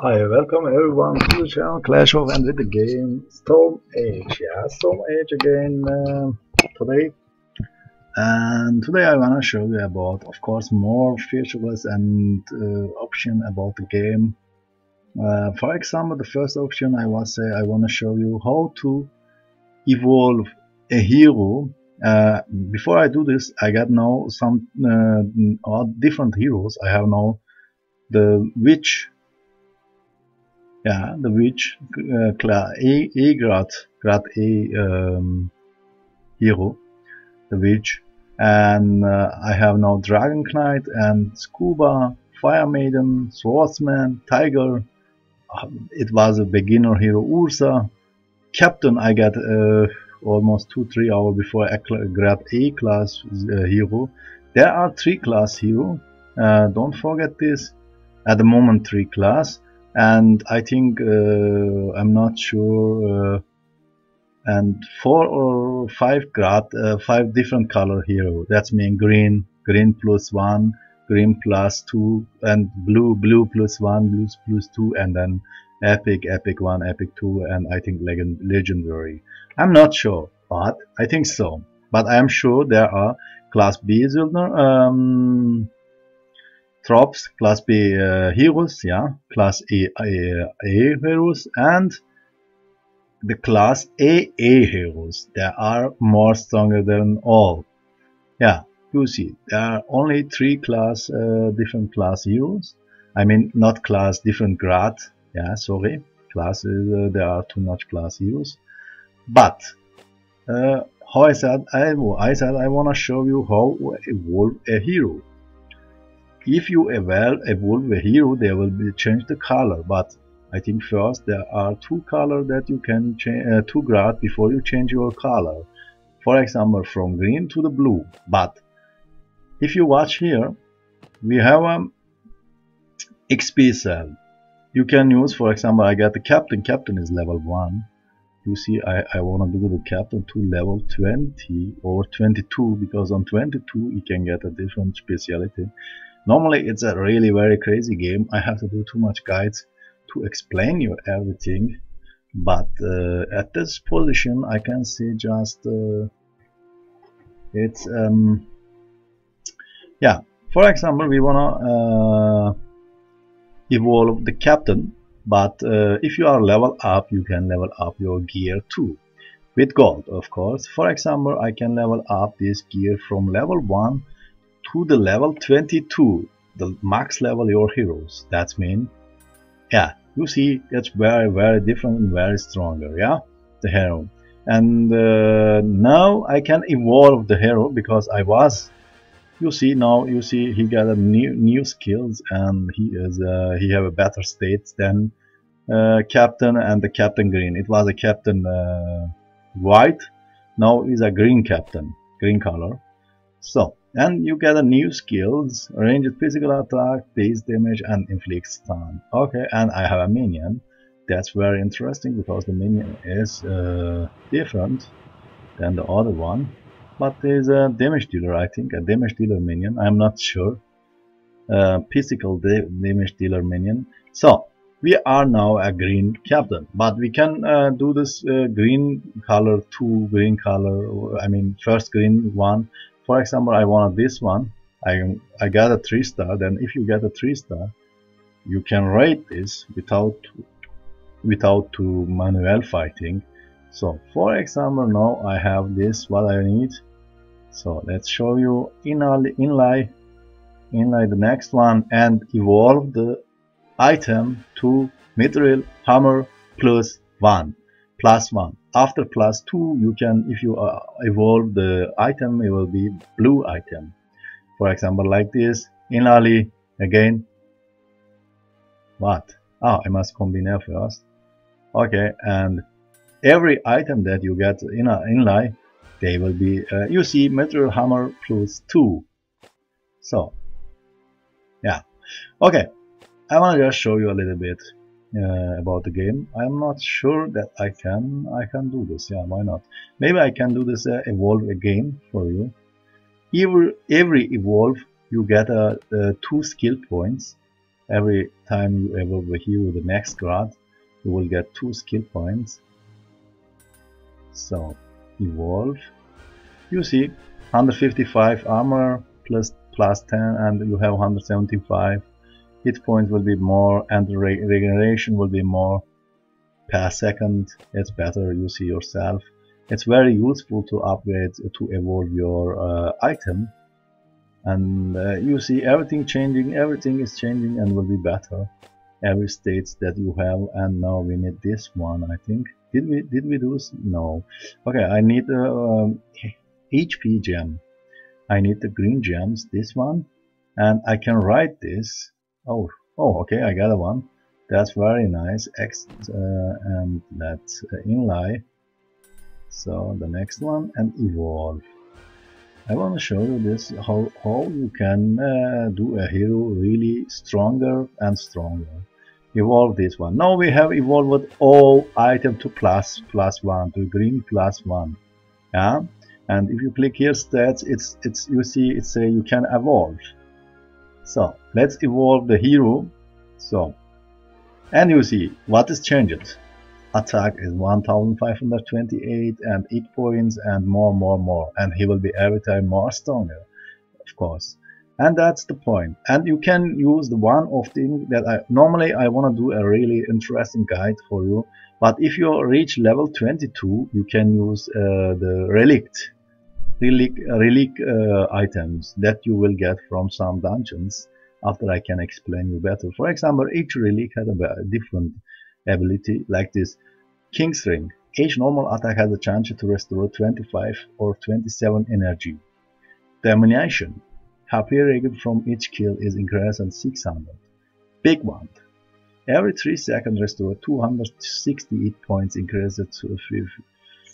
Hi, welcome everyone to the channel Clash Hof and with the game Storm Age. Yeah, Storm Age again uh, today. And today I wanna show you about, of course, more features and uh, option about the game. Uh, for example, the first option I was say I wanna show you how to evolve a hero. Uh, before I do this, I got now some uh, different heroes. I have now the witch yeah the witch uh, a grad grad a um, hero the witch. And uh, I have now dragon knight and scuba fire maiden swordsman tiger. It was a beginner hero ursa. Captain I got uh, almost two three hours before I grab a class uh, hero. There are three class hero. Don't forget this. At the moment three class and I think uh, I'm not sure uh, and four or five grad uh, five different color hero. That's mean green green plus one green plus two and blue blue plus one blue plus two and then epic epic one epic two and I think legend legendary. I'm not sure but I think so. But I am sure there are class B um, tropes, class B uh, heroes, yeah, class A, A, A heroes, and the class AA heroes. They are more stronger than all. Yeah, you see, there are only three class, uh, different class heroes. I mean, not class, different grad. Yeah, sorry, classes. Uh, there are too much class heroes. But uh, how I said, I, I said I want to show you how evolve a hero if you evolve, a hero, they will be change the color. But I think first there are two color that you can change, uh, two grad before you change your color. For example, from green to the blue. But if you watch here, we have a XP cell. You can use, for example, I got the captain. Captain is level 1. You see, I, I want to do the captain to level 20 or 22 because on 22 you can get a different speciality. Normally it's a really very crazy game. I have to do too much guides to explain you everything. But uh, at this position I can see just uh, it's um, yeah. For example, we wanna uh, evolve the captain, but uh, if you are level up, you can level up your gear too with gold, of course. For example, I can level up this gear from level 1 to the level 22 the max level your heroes. That's mean yeah you see it's very very different and very stronger yeah the hero. And uh, now I can evolve the hero because I was you see now you see he got a new new skills and he is uh, he have a better state than uh, captain and the captain green. It was a captain uh, white now he's a green captain green color. So and you get a new skills ranged physical attack base damage and inflict stun. Okay and i have a minion. That's very interesting because the minion is uh, different than the other one but there's a damage dealer i think a damage dealer minion. I'm not sure. Uh, physical damage dealer minion. So we are now a green captain but we can uh, do this uh, green color two green color i mean first green one for example I wanted this one I, I got a 3 star then if you get a 3 star you can rate this without without to manual fighting. So for example now I have this what I need. So let's show you inlay inlay inlay the next one and evolve the item to mithril hammer plus 1 plus 1 after plus 2 you can if you uh, evolve the item it will be blue item. For example like this inlay again. What? Oh I must combine first. Okay and every item that you get in a inlay they will be uh, you see metal hammer plus 2 so yeah. Okay I want to just show you a little bit uh, about the game. I'm not sure that I can I can do this. Yeah, why not? Maybe I can do this uh, evolve again for you. Every every evolve you get uh, uh, two skill points. every time you evolve the hero the next grad you will get two skill points so evolve you see 155 armor plus plus 10 and you have 175 hit points will be more and re regeneration will be more per second. It's better you see yourself. It's very useful to upgrade to evolve your uh, item. And uh, you see everything changing everything is changing and will be better. Every states that you have and now we need this one I think. Did we did we do no. Okay I need a um, HP gem. I need the green gems this one. And I can write this oh oh okay I got one. That's very nice. X uh, and that's uh, inlay so the next one and evolve. I want to show you this how, how you can uh, do a hero really stronger and stronger. Evolve this one. Now we have evolved all item to plus plus one to green plus one. Yeah? And if you click here stats it's it's you see it say you can evolve so let's evolve the hero. So and you see what is changed? Attack is 1528 and 8 points and more more more. And he will be every time more stronger of course. And that's the point. and you can use the one of thing that I normally I want to do a really interesting guide for you. But if you reach level 22 you can use uh, the relict relic, relic uh, items that you will get from some dungeons after I can explain you better for example each relic has a different ability like this King's Ring each normal attack has a chance to restore 25 or 27 energy ammunition HP regen from each kill is increased at 600. Big one. Every 3 seconds restore 268 points increased to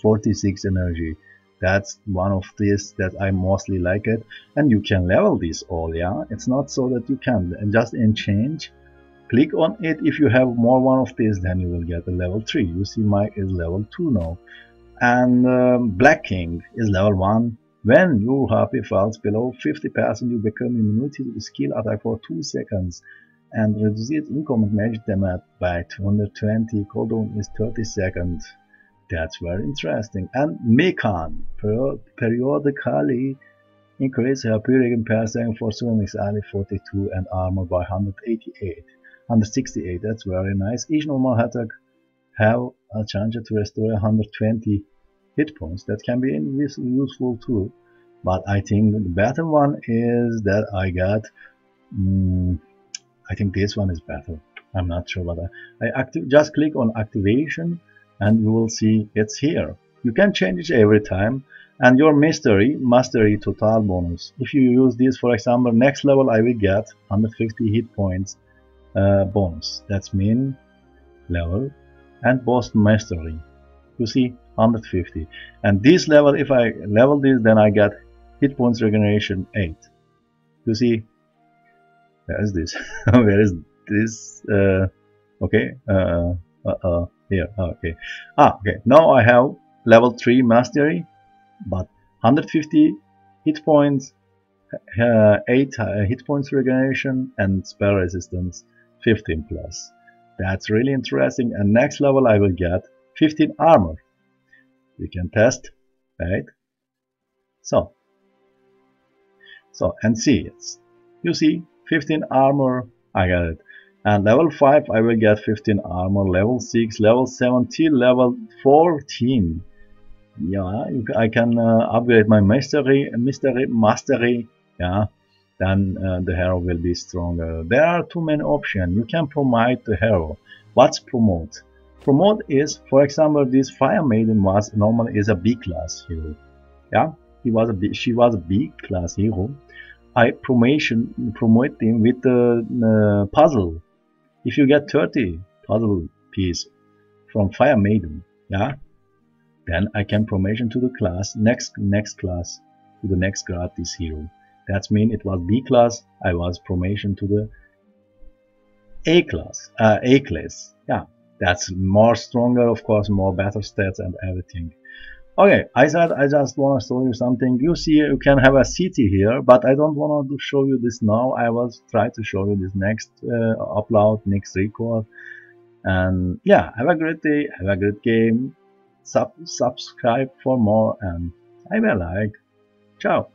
46 energy. That's one of these that I mostly like it. And you can level this all, yeah? It's not so that you can and just in change. Click on it if you have more one of these, then you will get a level 3. You see my is level 2 now. And um, Black King is level 1 when your HP falls below 50%, you become immune to skill attack for 2 seconds and reduces incoming magic damage by 220. Cooldown is 30 seconds. That's very interesting. And Mekan per periodically increase her regen per second for Ali 42 and armor by 188. 168, that's very nice. Each normal attack have a chance to restore 120 hit points that can be useful too but I think the better one is that I got um, I think this one is better I'm not sure but I, I just click on activation and you will see it's here. You can change it every time and your mystery mastery total bonus. If you use this for example next level I will get 150 hit points uh, bonus. That's mean level and boss mastery. You see 150 and this level if I level this then I get hit points regeneration 8 you see where is this? Where is this? Uh, okay uh, uh, uh here. Ah, okay. Ah okay. Now I have level 3 mastery but 150 hit points uh, 8 uh, hit points regeneration and spell resistance 15 plus. That's really interesting. And next level I will get 15 armor. We can test right? So so and see it's you see 15 armor I got it and level 5 I will get 15 armor level 6 level 17 level 14 yeah I can uh, upgrade my mastery mystery, mastery yeah then uh, the hero will be stronger there are too many options you can promote the hero what's promote Promote is, for example, this Fire Maiden was normally is a B class hero. Yeah, he was a B, she was a B class hero. I promotion promote him with the uh, puzzle. If you get 30 puzzle piece from Fire Maiden, yeah, then I can promotion to the class next next class to the next grade this hero. That means it was B class. I was promotion to the A class, uh, A class. Yeah, that's more stronger of course more better stats and everything Okay, I said I just want to show you something. You see, you can have a city here, but I don't want to show you this now. I will try to show you this next uh, upload, next record. And yeah, have a great day, have a great game. Sub subscribe for more, and I will like. Ciao.